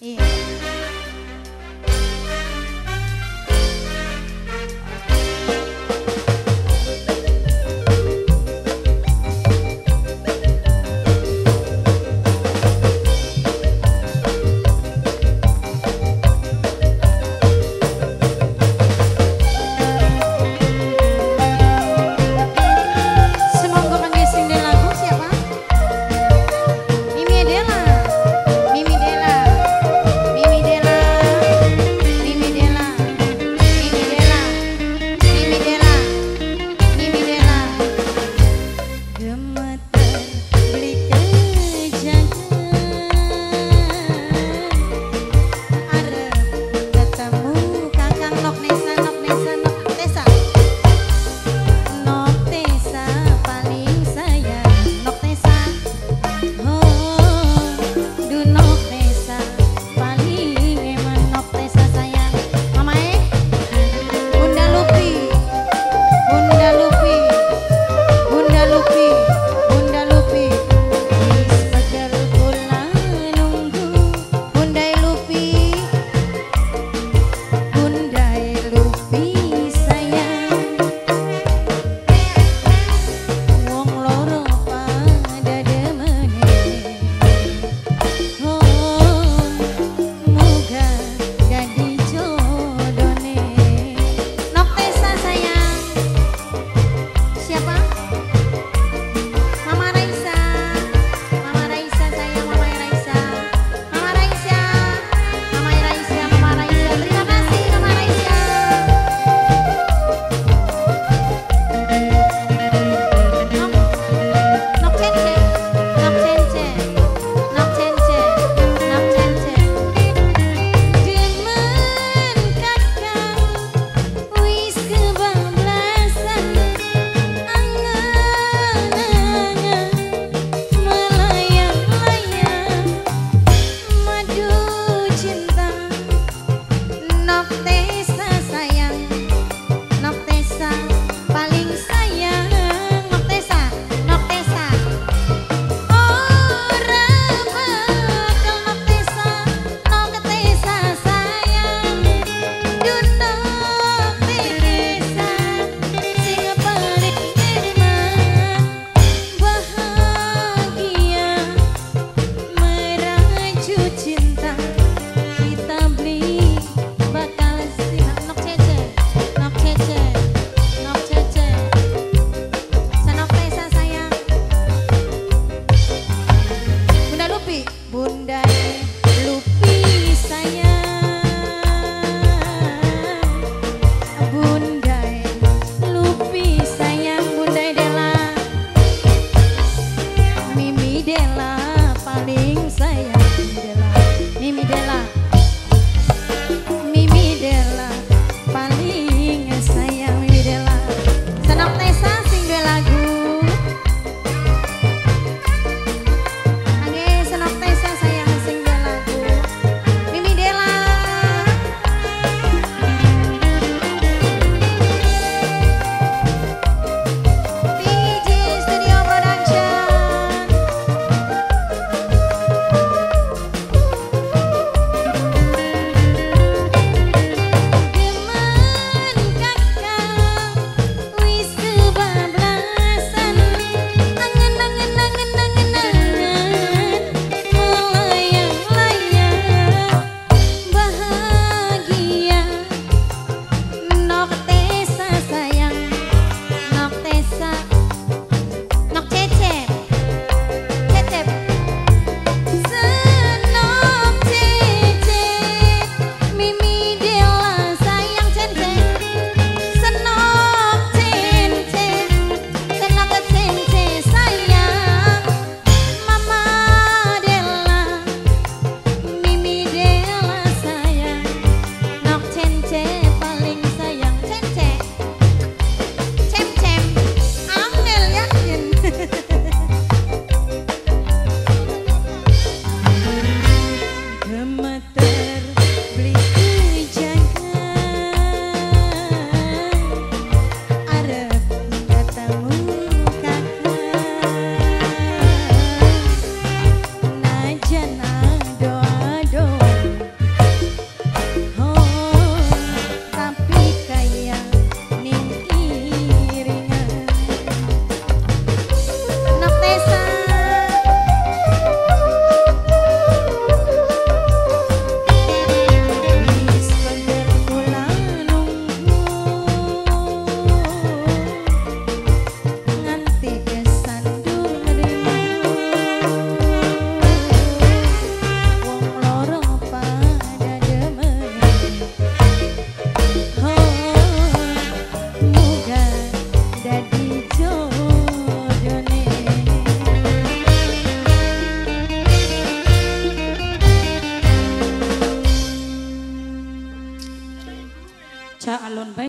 Iya.